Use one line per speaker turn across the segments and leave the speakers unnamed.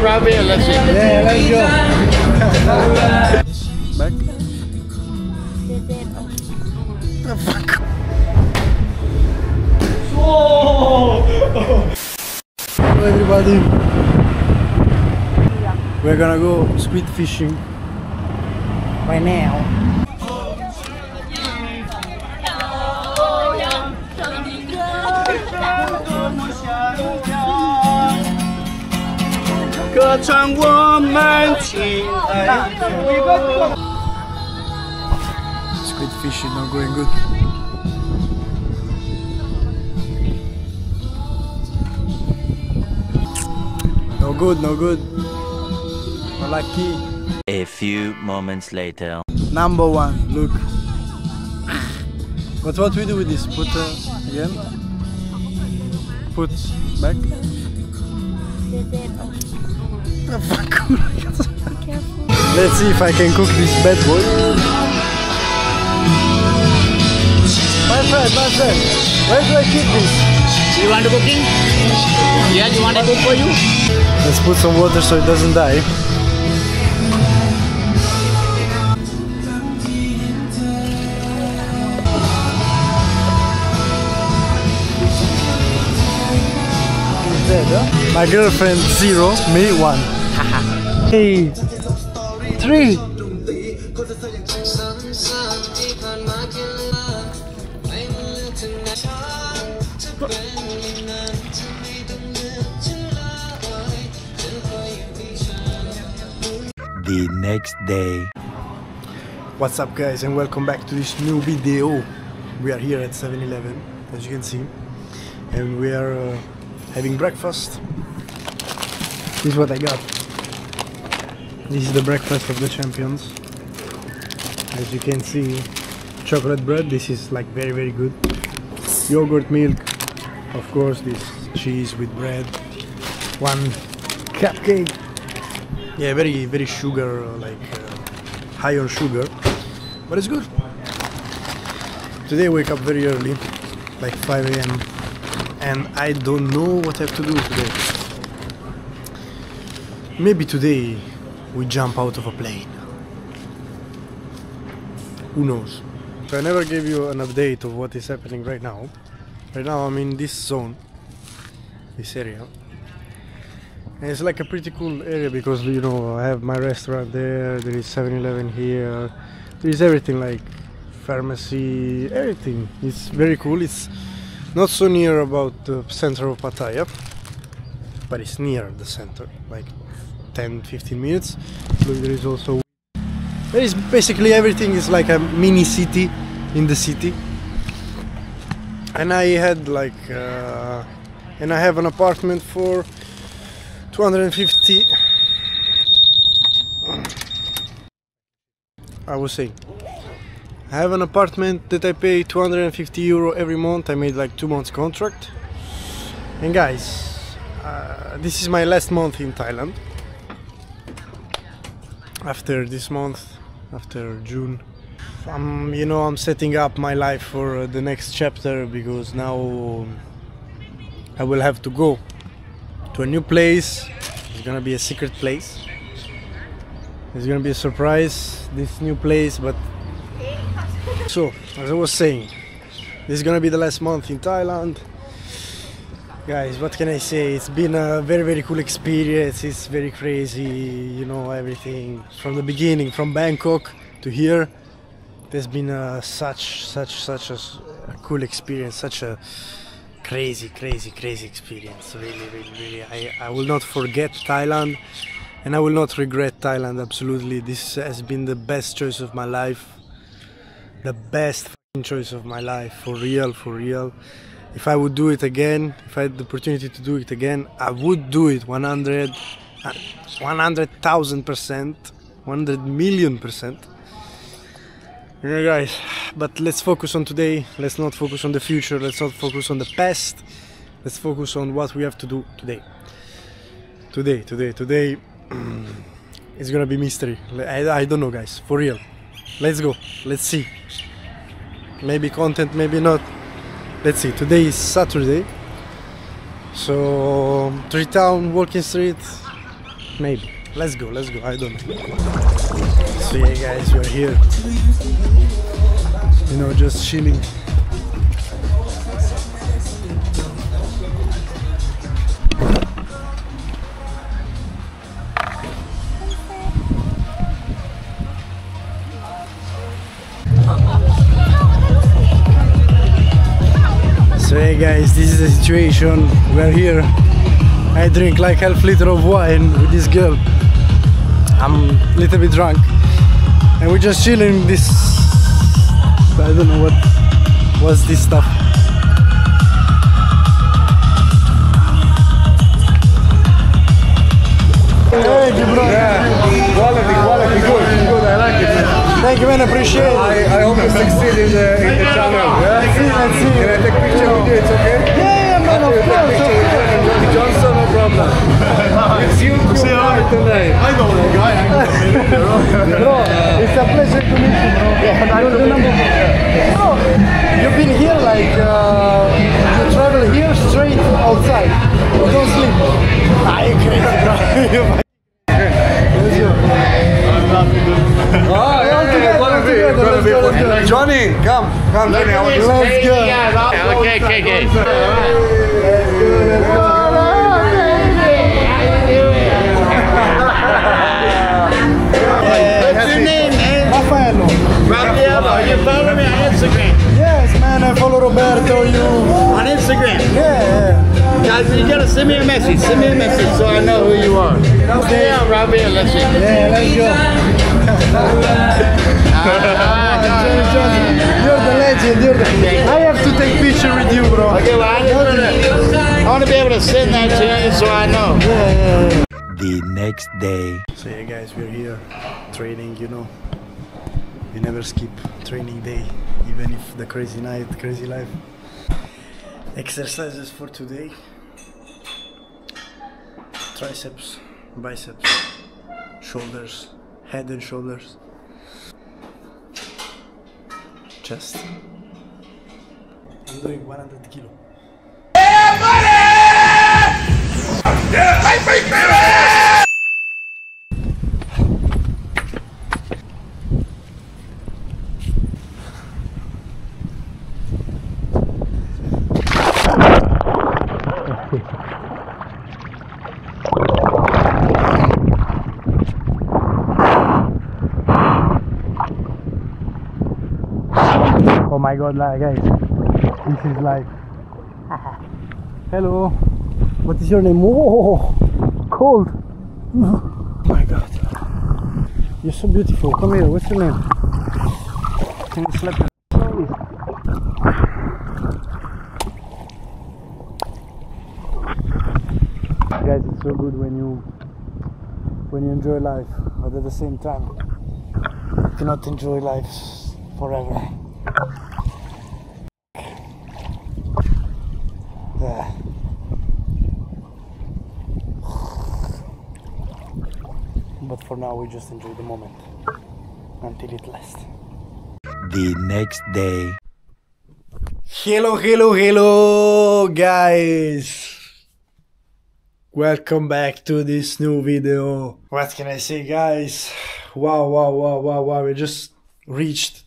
grab it and let's see.
Yeah, let's go. Back. The fuck? Hello everybody. We're gonna go squid fishing right now. Squid is not going good. No good, no good. Lucky.
A few moments later.
Number one, look. But what we do with this? Put uh, again. Put back. The fuck? Let's see if I can cook this bad boy. My friend, my friend, where do I keep this?
You want a cooking? Yeah, you want a cook for you?
Let's put some water so it doesn't die. Dead, huh? My girlfriend zero, me one. hey, three.
The next day.
What's up guys and welcome back to this new video. We are here at 7-Eleven as you can see and we are uh, having breakfast. This is what I got. This is the breakfast of the champions. As you can see chocolate bread, this is like very very good. Yogurt milk, of course this cheese with bread. One cupcake. Yeah, very very sugar like uh, high on sugar, but it's good. Today I wake up very early, like 5 a.m. and I don't know what I have to do today. Maybe today we jump out of a plane. Who knows? So I never gave you an update of what is happening right now. Right now I'm in this zone, this area. And it's like a pretty cool area because you know I have my restaurant there, there is 7-Eleven here, there is everything like pharmacy, everything. It's very cool. It's not so near about the center of Pattaya, but it's near the center, like 10-15 minutes. Look, there is also there is basically everything is like a mini city in the city. And I had like, uh, and I have an apartment for 250 I was saying I have an apartment that I pay 250 euro every month. I made like two months contract. And guys uh, this is my last month in Thailand after this month after June I'm you know I'm setting up my life for uh, the next chapter because now I will have to go to a new place. It's gonna be a secret place. It's gonna be a surprise, this new place, but so as I was saying, this is gonna be the last month in Thailand. Guys, what can I say? It's been a very very cool experience. It's very crazy, you know, everything from the beginning, from Bangkok to here. There's been a, such such such a cool experience, such a crazy crazy crazy experience really really really I, I will not forget thailand and i will not regret thailand absolutely this has been the best choice of my life the best choice of my life for real for real if i would do it again if i had the opportunity to do it again i would do it 100 uh, 100000 percent 100 million percent yeah, guys, but let's focus on today. Let's not focus on the future. Let's not focus on the past. Let's focus on what we have to do today. Today, today, today. it's gonna be mystery. I, I don't know, guys. For real. Let's go. Let's see. Maybe content, maybe not. Let's see. Today is Saturday. So, Tree Town, Walking Street. maybe. Let's go, let's go. I don't know. So yeah, guys, we're here. You know, just chilling. Guys, this is the situation. We're here. I drink like half liter of wine with this girl. I'm a little bit drunk, and we're just chilling. This I don't know what was this stuff. Thank you, bro. Thank you, man. Appreciate it.
I, I hope you succeed in the in the channel. Yeah?
Let's see, let's see.
Can I take a picture with you? It's okay?
Yeah, yeah, man. Of
Take
course.
picture with you and Johnny Johnson, no problem. It's you two right tonight.
I know that guy. I know
Bro, it's a pleasure to meet you, bro. Yeah, I the number. Bro, you've been here like uh, you travel here straight outside. You don't sleep. You crazy, bro. together,
yeah, gonna
Let's
be
go,
for-
let's go.
Johnny, come, come, Johnny. I want you.
Let's go.
Okay, okay, okay. What's your name, man?
Raffaello.
Raffaello. You follow me on Instagram.
Yes, man. I follow Roberto. You.
On Instagram.
Yeah, yeah.
Guys, you gotta send me a message. Send me a message so I know who you are. Yeah, Raffaello. Let's see.
Yeah, let's go. Johnny Johnson, You're the legend. You're the. I have to take picture with you, bro.
Okay, well, I wanna, I wanna be able to send that to you so I know.
Yeah, yeah.
The next day.
So yeah guys, we're here training, you know. We never skip training day, even if the crazy night, crazy life. Exercises for today. Triceps, biceps, shoulders, head and shoulders. Chest. I'm doing 100 kilo. Oh my god, like, guys, this is like Hello, what is your name? Oh, cold. Oh my god, you're so beautiful. Come here, what's your name? Can you slap your? Guys, it's so good when you when you enjoy life, but at the same time, you cannot enjoy life forever. Yeah. But for now, we just enjoy the moment until it lasts.
The next day.
Hello, hello, hello, guys! Welcome back to this new video. What can I say, guys? Wow, wow, wow, wow, wow! We just reached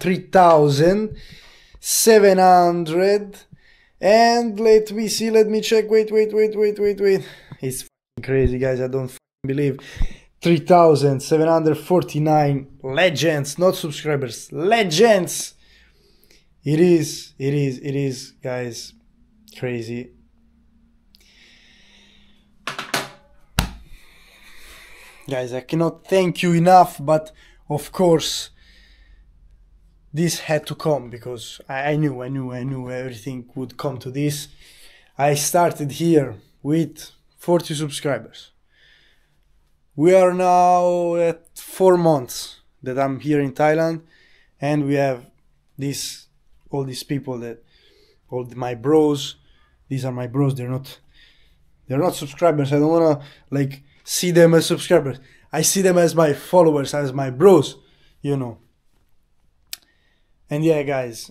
3,700 and let me see, let me check. Wait, wait, wait, wait, wait, wait. It's crazy, guys. I don't believe. 3,749 legends, not subscribers, legends. It is, it is, it is, guys, crazy. Guys, I cannot thank you enough, but of course, this had to come because I, I knew, I knew, I knew everything would come to this. I started here with 40 subscribers. We are now at four months that I'm here in Thailand, and we have this all these people that all my bros. These are my bros. They're not they're not subscribers. I don't wanna like see them as subscribers. I see them as my followers, as my bros, you know. And yeah, guys,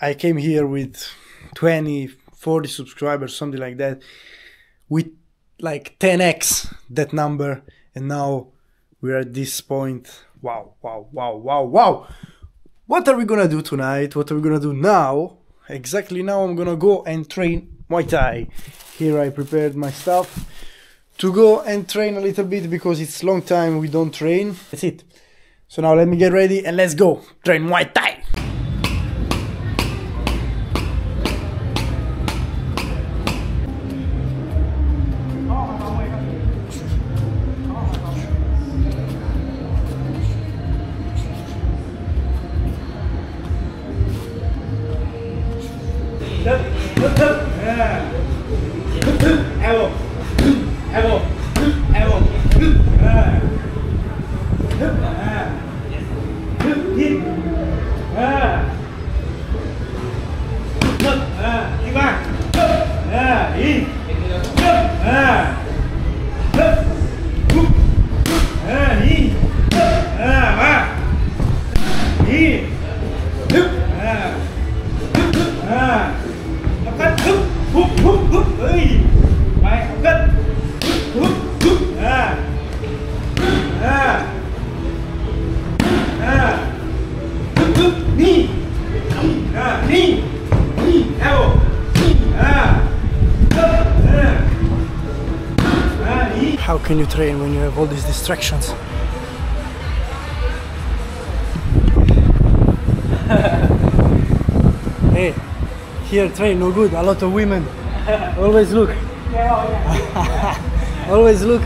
I came here with 20, 40 subscribers, something like that, with like 10x that number, and now we're at this point. Wow, wow, wow, wow, wow. What are we gonna do tonight? What are we gonna do now? Exactly now, I'm gonna go and train Muay Thai. Here I prepared my stuff to go and train a little bit because it's long time we don't train. That's it. So now let me get ready and let's go train Muay Thai. Can you train when you have all these distractions? hey, here train no good. A lot of women. Always look. Always look.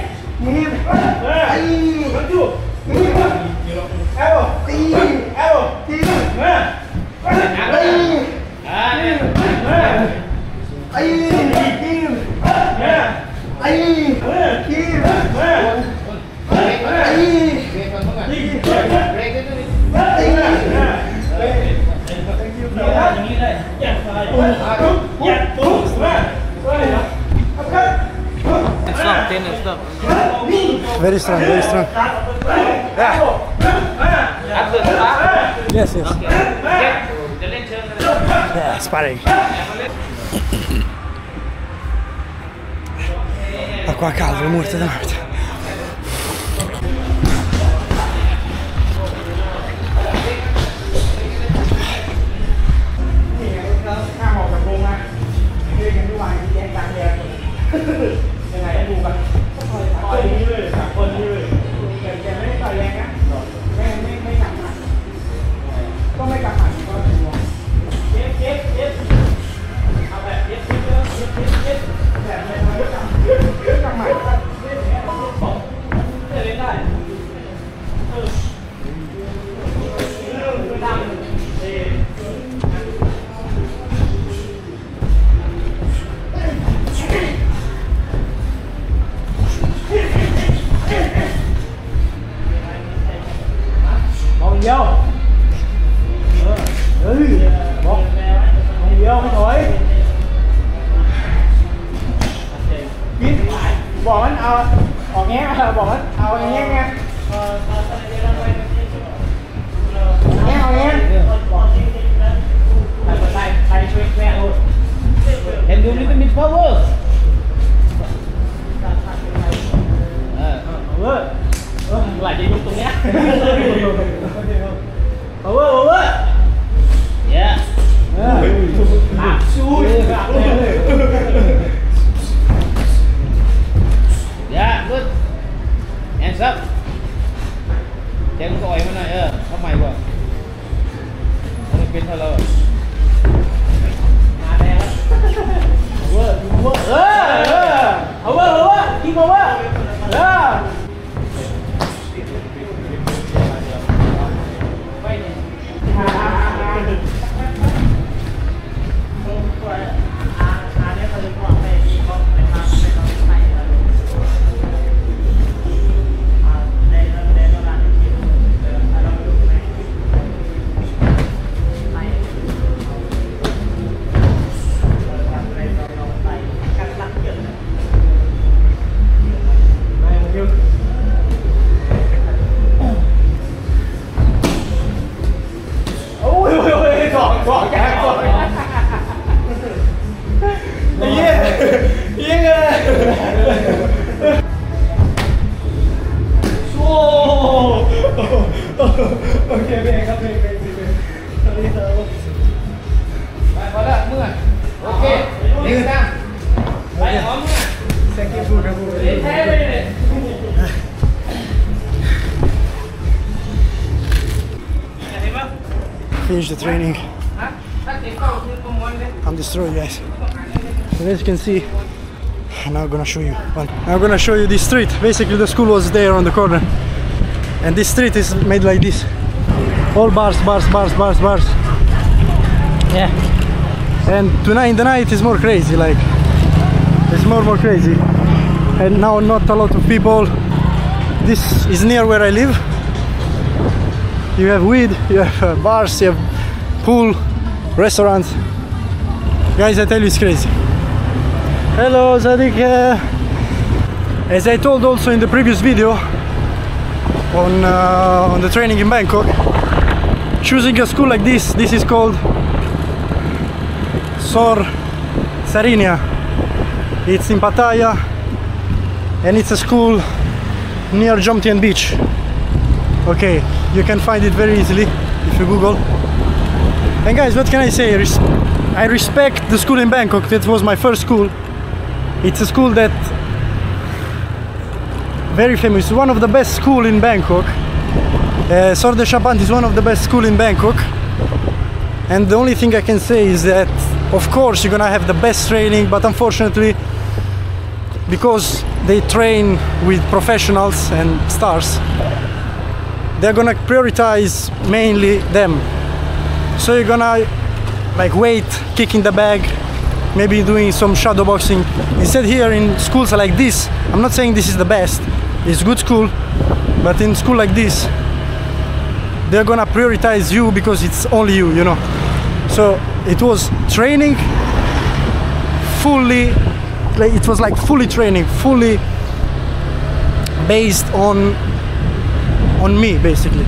nhịp tay nhịp eo tì eo tì Yeah.
Stop, tennis, stop.
Very strong, very strong. Yes, yes. Yeah, sparring. Acqua calda, morte da morte. Finish the training. I'm destroyed guys. So as you can see, I'm now gonna show you. I'm gonna show you this street. Basically the school was there on the corner. And this street is made like this. All bars, bars, bars, bars, bars. Yeah. And tonight in the night is more crazy, like it's more more crazy. And now not a lot of people. This is near where I live. You have weed, you have uh, bars, you have pool, restaurants. Guys, I tell you, it's crazy. Hello, Zadik. Uh, As I told also in the previous video on uh, on the training in Bangkok, choosing a school like this, this is called Sor Sarinya. It's in Pattaya, and it's a school near Jomtien Beach. Okay, you can find it very easily if you Google. And guys, what can I say? I respect the school in Bangkok. That was my first school. It's a school that very famous. One of the best school in Bangkok. Uh, Sor Dechapan is one of the best school in Bangkok. And the only thing I can say is that, of course, you're gonna have the best training, but unfortunately, because they train with professionals and stars, they're gonna prioritize mainly them. So you're gonna like wait, kicking the bag, maybe doing some shadow boxing. Instead, here in schools like this, I'm not saying this is the best. It's good school, but in school like this, they're gonna prioritize you because it's only you, you know. So it was training fully, it was like fully training, fully based on on me basically.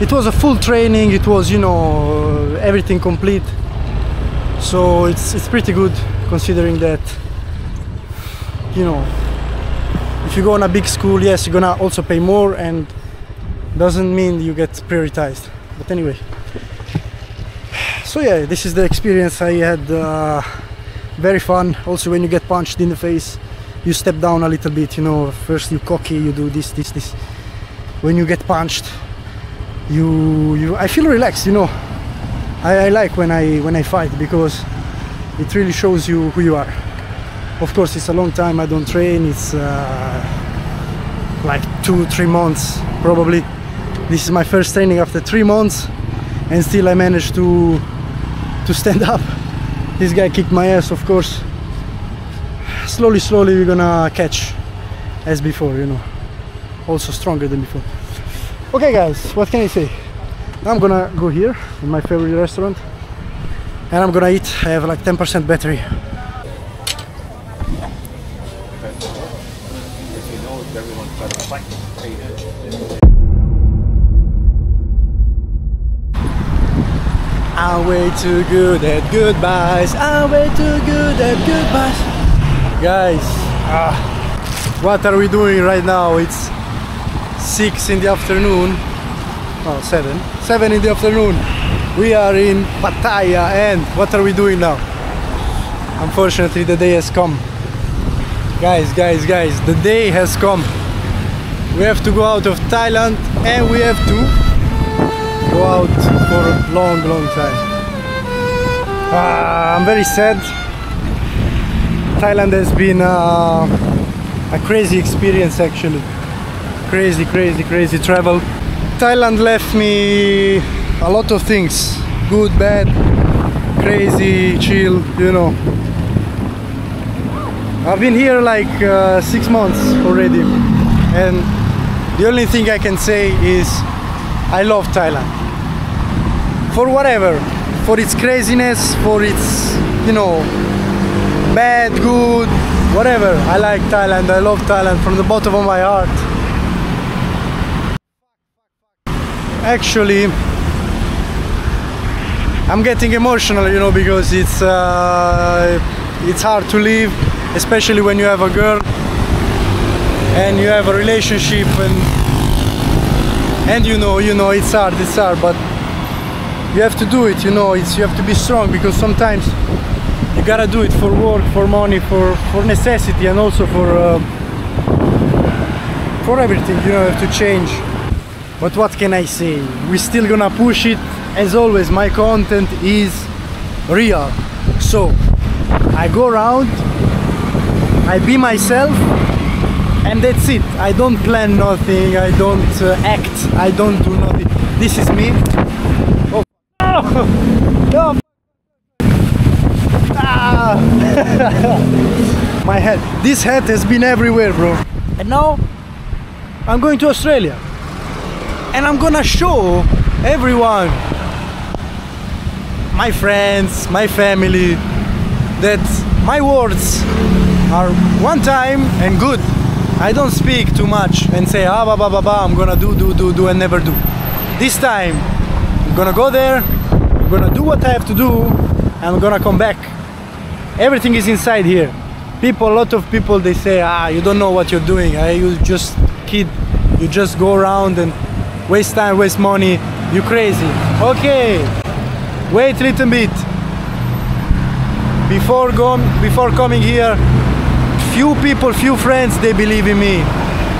It was a full training. It was you know everything complete. So it's it's pretty good considering that you know if you go on a big school, yes, you're gonna also pay more and doesn't mean you get prioritized. But anyway, so yeah, this is the experience I had. Uh, very fun. Also, when you get punched in the face, you step down a little bit. You know, first you cocky, you do this, this, this. When you get punched, you, you. I feel relaxed. You know, I, I like when I when I fight because it really shows you who you are. Of course, it's a long time I don't train. It's uh, like two, three months probably. This is my first training after three months, and still I managed to to stand up. This guy kicked my ass, of course. Slowly, slowly, we're gonna catch as before, you know. Also stronger than before. Okay, guys, what can I say? I'm gonna go here in my favorite restaurant and I'm gonna eat. I have like 10% battery. Way too good at goodbyes. I'm way too good at goodbyes. Guys, ah, what are we doing right now? It's 6 in the afternoon. Oh, 7. 7 in the afternoon. We are in Pattaya and what are we doing now? Unfortunately, the day has come. Guys, guys, guys, the day has come. We have to go out of Thailand and we have to go out for a long, long time. Ah, I'm very sad. Thailand has been uh, a crazy experience actually. Crazy, crazy, crazy travel. Thailand left me a lot of things good, bad, crazy, chill, you know. I've been here like uh, six months already, and the only thing I can say is I love Thailand for whatever, for its craziness, for its, you know, bad, good, whatever. I like Thailand, I love Thailand from the bottom of my heart. Actually, I'm getting emotional, you know, because it's uh, it's hard to leave, especially when you have a girl and you have a relationship and and you know you know it's hard it's hard but you have to do it you know it's you have to be strong because sometimes you gotta do it for work for money for for necessity and also for uh, for everything you know you have to change. But what can i say? We're still gonna push it. As always my content is real. So i go around i be myself and that's it. I don't plan nothing i don't uh, act i don't do nothing. This is me oh no ah. my head this hat has been everywhere bro and now i'm going to australia and i'm gonna show everyone my friends my family that my words are one time and good I don't speak too much and say ah ba ba ba ba I'm gonna do do do do and never do. This time I'm gonna go there, I'm gonna do what I have to do and I'm gonna come back. Everything is inside here. People, a lot of people they say ah you don't know what you're doing. Ah, you just kid, you just go around and waste time, waste money. You crazy. Okay, wait a little bit. Before going, before coming here, few people, few friends, they believe in me.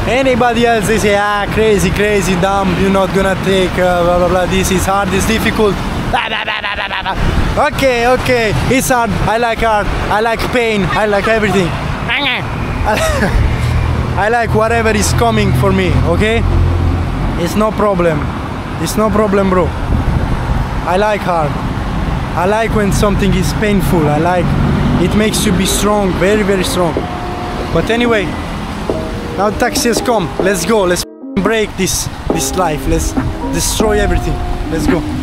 Anybody else, they say, ah, crazy, crazy, dumb, you're not gonna take, uh, blah, blah, blah, this is hard, it's difficult. Okay, okay, it's hard, I like hard, I like pain, I like everything. I like whatever is coming for me, okay? It's no problem. It's no problem, bro. I like hard. I like when something is painful. I like it makes you be strong, very, very strong. But anyway, now taxi has come. Let's go. Let's break this this life. Let's destroy everything. Let's go.